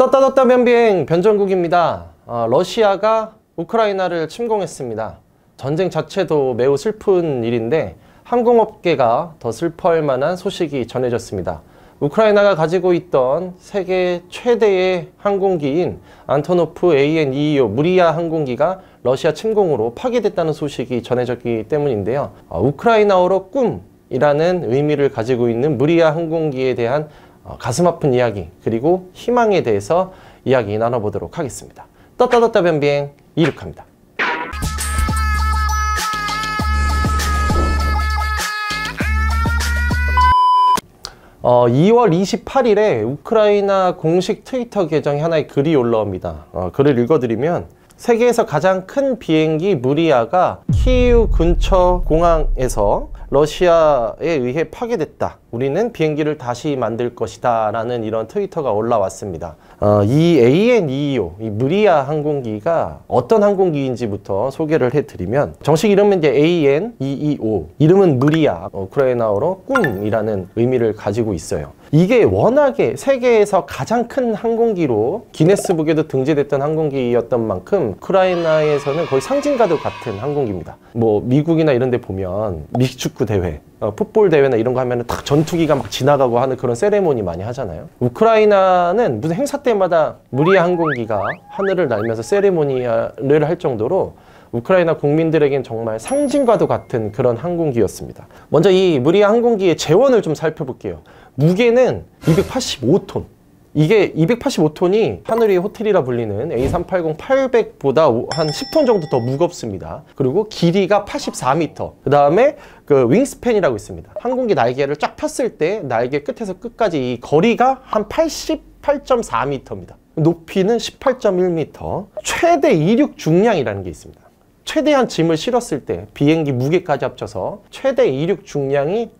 떴다 떴다 변비행 변전국입니다. 어, 러시아가 우크라이나를 침공했습니다. 전쟁 자체도 매우 슬픈 일인데 항공업계가 더 슬퍼할 만한 소식이 전해졌습니다. 우크라이나가 가지고 있던 세계 최대의 항공기인 안토노프 AN225 무리아 항공기가 러시아 침공으로 파괴됐다는 소식이 전해졌기 때문인데요. 어, 우크라이나어로 꿈이라는 의미를 가지고 있는 무리아 항공기에 대한 어, 가슴 아픈 이야기 그리고 희망에 대해서 이야기 나눠보도록 하겠습니다. 떴다 떴다 변비행 이륙합니다. 어, 2월 28일에 우크라이나 공식 트위터 계정에 하나의 글이 올라옵니다. 어, 글을 읽어드리면 세계에서 가장 큰 비행기 무리아가 키이우 근처 공항에서 러시아에 의해 파괴됐다. 우리는 비행기를 다시 만들 것이다. 라는 이런 트위터가 올라왔습니다. 어, 이 AN225, 이 무리아 항공기가 어떤 항공기인지부터 소개를 해드리면 정식 이름은 이제 AN225. 이름은 무리아, 어, 우크라이나어로 꿈이라는 의미를 가지고 있어요. 이게 워낙에 세계에서 가장 큰 항공기로 기네스북에도 등재됐던 항공기였던 만큼 우크라이나에서는 거의 상징과도 같은 항공기입니다. 뭐 미국이나 이런 데 보면 미축구 대회, 어, 풋볼 대회나 이런 거 하면은 딱 전투기가 막 지나가고 하는 그런 세레모니 많이 하잖아요. 우크라이나는 무슨 행사 때마다 무리아 항공기가 하늘을 날면서 세레모니를 할 정도로 우크라이나 국민들에겐 정말 상징과도 같은 그런 항공기였습니다. 먼저 이 무리아 항공기의 재원을 좀 살펴볼게요. 무게는 285톤. 이게 285톤이 하늘의 호텔이라 불리는 A380 800보다 한 10톤 정도 더 무겁습니다. 그리고 길이가 84m. 그 다음에 그 윙스팬이라고 있습니다. 항공기 날개를 쫙 폈을 때 날개 끝에서 끝까지 이 거리가 한 88.4m입니다. 높이는 18.1m. 최대 이륙 중량이라는 게 있습니다. 최대한 짐을 실었을 때 비행기 무게까지 합쳐서 최대 이륙 중량이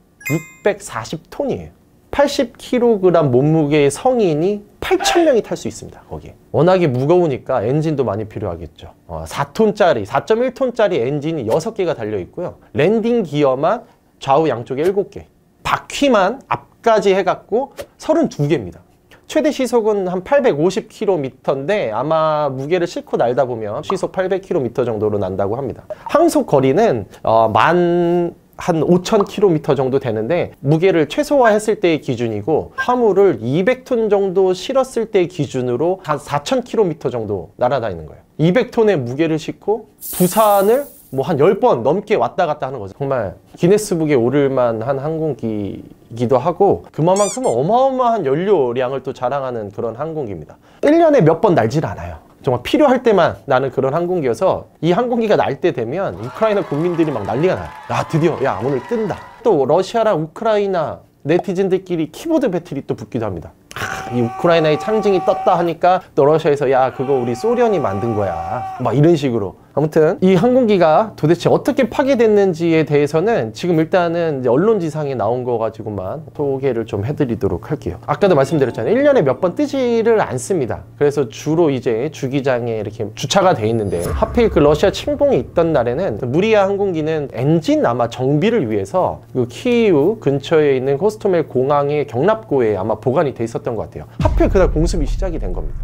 640톤이에요. 80kg 몸무게의 성인이 8,000명이 탈 수 있습니다. 거기에. 워낙에 무거우니까 엔진도 많이 필요하겠죠. 어, 4톤짜리, 4.1톤짜리 엔진이 6개가 달려 있고요. 랜딩 기어만 좌우 양쪽에 7개. 바퀴만 앞까지 해갖고 32개입니다. 최대 시속은 한 850km인데 아마 무게를 싣고 날다 보면 시속 800km 정도로 난다고 합니다. 항속 거리는 어, 만 한 5,000km 정도 되는데 무게를 최소화했을 때의 기준이고 화물을 200톤 정도 실었을 때의 기준으로 한 4,000km 정도 날아다니는 거예요. 200톤의 무게를 싣고 부산을 뭐 한 10번 넘게 왔다 갔다 하는 거죠. 정말 기네스북에 오를 만 한 항공기이기도 하고 그만큼 어마어마한 연료량을 또 자랑하는 그런 항공기입니다. 1년에 몇 번 날질 않아요. 정말 필요할 때만 나는 그런 항공기여서 이 항공기가 날 때 되면 우크라이나 국민들이 막 난리가 나요. 야 드디어 야 오늘 뜬다. 또 러시아랑 우크라이나 네티즌들끼리 키보드 배틀이 또 붙기도 합니다. 아, 이 우크라이나의 상징이 떴다 하니까 또 러시아에서 야 그거 우리 소련이 만든 거야. 막 이런 식으로 아무튼 이 항공기가 도대체 어떻게 파괴됐는지에 대해서는 지금 일단은 언론지상에 나온 거 가지고만 소개를 좀 해드리도록 할게요. 아까도 말씀드렸잖아요. 1년에 몇 번 뜨지를 않습니다. 그래서 주로 이제 주기장에 이렇게 주차가 돼 있는데 하필 그 러시아 침공이 있던 날에는 므리야 항공기는 엔진 아마 정비를 위해서 그 키이우 근처에 있는 호스토멜 공항의 격납고에 아마 보관이 돼 있었던 것 같아요. 하필 그날 공습이 시작이 된 겁니다.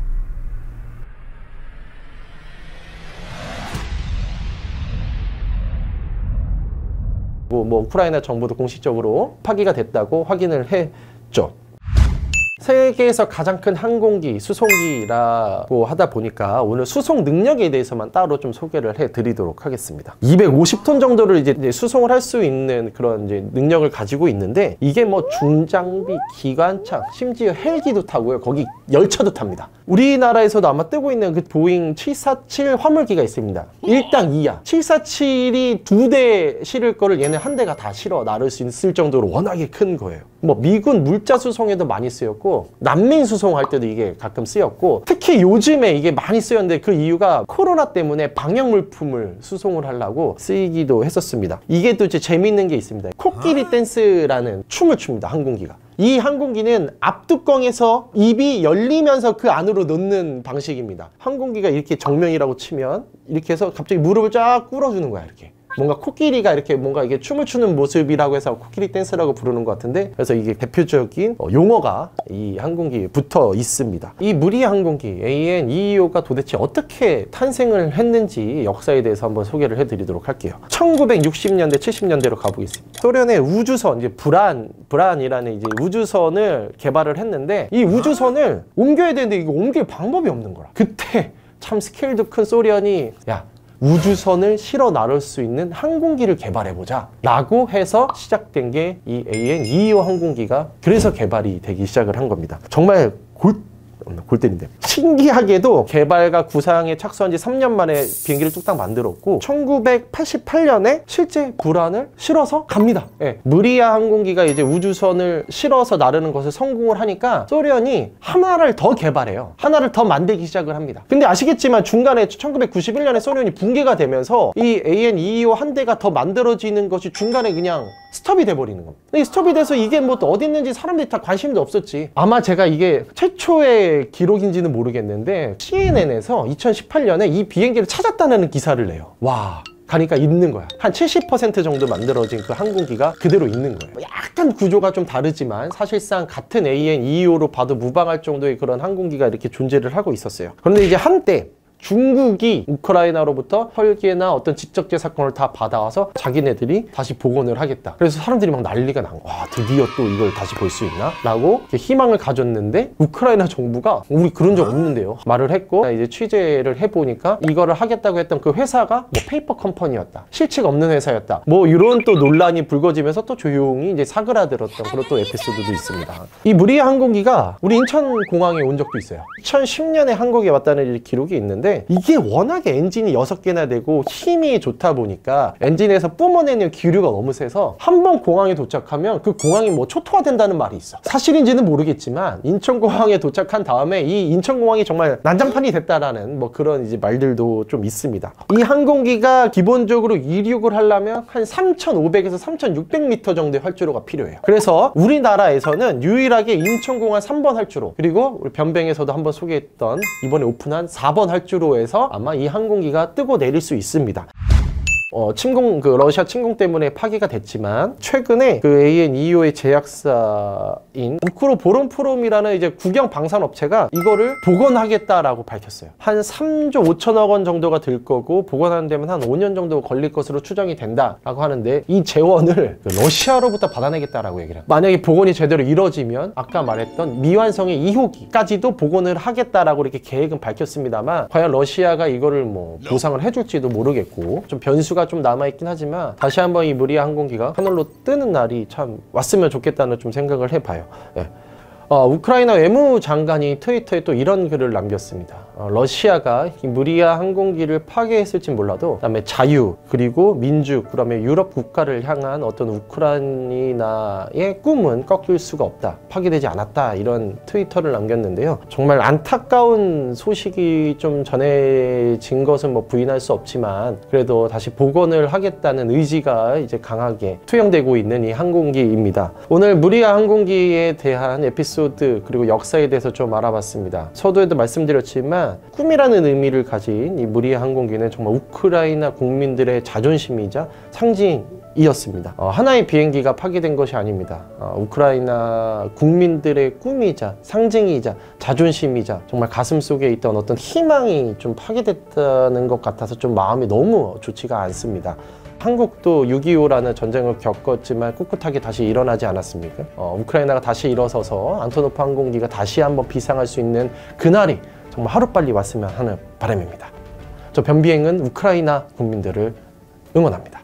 뭐, 뭐 우크라이나 정부도 공식적으로 파괴가 됐다고 확인을 했죠. 세계에서 가장 큰 항공기, 수송기라고 하다 보니까 오늘 수송 능력에 대해서만 따로 좀 소개를 해 드리도록 하겠습니다. 250톤 정도를 이제 수송을 할 수 있는 그런 이제 능력을 가지고 있는데 이게 뭐 중장비, 기관차, 심지어 헬기도 타고요. 거기 열차도 탑니다. 우리나라에서도 아마 뜨고 있는 그 보잉 747 화물기가 있습니다. 1당 2야. 747이 두 대 실을 거를 얘네 한 대가 다 실어 나를 수 있을 정도로 워낙에 큰 거예요. 뭐 미군 물자 수송에도 많이 쓰였고 난민 수송할 때도 이게 가끔 쓰였고 특히 요즘에 이게 많이 쓰였는데 그 이유가 코로나 때문에 방역 물품을 수송을 하려고 쓰이기도 했었습니다. 이게 또 이제 재미있는 게 있습니다. 코끼리 댄스라는 춤을 춥니다. 항공기가. 이 항공기는 앞뚜껑에서 입이 열리면서 그 안으로 넣는 방식입니다. 항공기가 이렇게 정면이라고 치면 이렇게 해서 갑자기 무릎을 쫙 꿇어주는 거야 이렇게. 뭔가 코끼리가 이렇게 뭔가 이게 춤을 추는 모습이라고 해서 코끼리 댄스라고 부르는 것 같은데 그래서 이게 대표적인 어, 용어가 이 항공기에 붙어 있습니다. 이 무리아 항공기 AN225가 도대체 어떻게 탄생을 했는지 역사에 대해서 한번 소개를 해드리도록 할게요. 1960년대 70년대로 가보겠습니다. 소련의 우주선 이제 브란 브란이라는 이제 우주선을 개발을 했는데 이 우주선을 옮겨야 되는데 이거 옮길 방법이 없는 거라. 그때 참 스케일도 큰 소련이 야 우주선을 실어 나를 수 있는 항공기를 개발해보자 라고 해서 시작된 게 이 AN225 항공기가 그래서 개발이 되기 시작을 한 겁니다. 정말 골, 골 때린데 신기하게도 개발과 구상에 착수한 지 3년 만에 비행기를 뚝딱 만들었고 1988년에 실제 불안을 실어서 갑니다. 예, 무리아 항공기가 이제 우주선을 실어서 나르는 것을 성공을 하니까 소련이 하나를 더 개발해요. 하나를 더 만들기 시작을 합니다. 근데 아시겠지만 중간에 1991년에 소련이 붕괴가 되면서 이 AN225 한 대가 더 만들어지는 것이 중간에 그냥 스톱이 돼버리는 겁니다. 이 스톱이 돼서 이게 뭐 어디 있는지 사람들이 다 관심도 없었지. 아마 제가 이게 최초의 기록인지는 모르겠는데 CNN에서 2018년에 이 비행기를 찾았다는 기사를 내요 와 가니까 있는 거야. 한 70% 정도 만들어진 그 항공기가 그대로 있는 거예요. 약간 구조가 좀 다르지만 사실상 같은 AN225로 봐도 무방할 정도의 그런 항공기가 이렇게 존재를 하고 있었어요. 그런데 이제 한때 중국이 우크라이나로부터 설계나 어떤 지적재산권을 다 받아와서 자기네들이 다시 복원을 하겠다. 그래서 사람들이 막 난리가 난 거야. 와, 드디어 또 이걸 다시 볼 수 있나? 라고 희망을 가졌는데 우크라이나 정부가 우리 그런 적 없는데요. 말을 했고 이제 취재를 해보니까 이거를 하겠다고 했던 그 회사가 뭐 페이퍼 컴퍼니였다. 실체가 없는 회사였다. 뭐 이런 또 논란이 불거지면서 또 조용히 이제 사그라들었던 그런 또 에피소드도 있습니다. 이 므리야 항공기가 우리 인천공항에 온 적도 있어요. 2010년에 한국에 왔다는 기록이 있는데 이게 워낙에 엔진이 6개나 되고 힘이 좋다 보니까 엔진에서 뿜어내는 기류가 너무 세서 한 번 공항에 도착하면 그 공항이 뭐 초토화된다는 말이 있어. 사실인지는 모르겠지만 인천공항에 도착한 다음에 이 인천공항이 정말 난장판이 됐다라는 뭐 그런 이제 말들도 좀 있습니다. 이 항공기가 기본적으로 이륙을 하려면 한 3,500에서 3,600m 정도의 활주로가 필요해요. 그래서 우리나라에서는 유일하게 인천공항 3번 활주로 그리고 우리 변뱅에서도 한번 소개했던 이번에 오픈한 4번 활주로 에서 아마 이 항공기가 뜨고 내릴 수 있습니다. 어, 침공, 그 러시아 침공 때문에 파기가 됐지만 최근에 그 AN225의 제약사인 우크로 보론프롬이라는 이제 국영 방산 업체가 이거를 복원하겠다라고 밝혔어요. 한 3조 5천억 원 정도가 들 거고 복원하는 데면 한 5년 정도 걸릴 것으로 추정이 된다라고 하는데 이 재원을 그 러시아로부터 받아내겠다라고 얘기를 해요. 만약에 복원이 제대로 이루어지면 아까 말했던 미완성의 2호기까지도 복원을 하겠다라고 이렇게 계획은 밝혔습니다만 과연 러시아가 이거를 뭐 보상을 해줄지도 모르겠고 좀 변수 좀 남아있긴 하지만 다시 한번 이 무리아 항공기가 하늘로 뜨는 날이 참 왔으면 좋겠다는 좀 생각을 해봐요. 네. 어, 우크라이나 외무장관이 트위터에 또 이런 글을 남겼습니다. 어, 러시아가 무리아 항공기를 파괴했을지 몰라도 그다음에 자유 그리고 민주 그다음에 유럽 국가를 향한 어떤 우크라이나의 꿈은 꺾일 수가 없다. 파괴되지 않았다. 이런 트위터를 남겼는데요. 정말 안타까운 소식이 좀 전해진 것은 뭐 부인할 수 없지만 그래도 다시 복원을 하겠다는 의지가 이제 강하게 투영되고 있는 이 항공기입니다. 오늘 무리아 항공기에 대한 에피소드 그리고 역사에 대해서 좀 알아봤습니다. 서두에도 말씀드렸지만 꿈이라는 의미를 가진 이 무리아 항공기는 정말 우크라이나 국민들의 자존심이자 상징이었습니다. 어, 하나의 비행기가 파괴된 것이 아닙니다. 어, 우크라이나 국민들의 꿈이자 상징이자 자존심이자 정말 가슴 속에 있던 어떤 희망이 좀 파괴됐다는 것 같아서 좀 마음이 너무 좋지가 않습니다. 한국도 6.25라는 전쟁을 겪었지만 꿋꿋하게 다시 일어나지 않았습니까? 어, 우크라이나가 다시 일어서서 안토노프 항공기가 다시 한번 비상할 수 있는 그날이 정말 하루빨리 왔으면 하는 바람입니다. 저 변비행은 우크라이나 국민들을 응원합니다.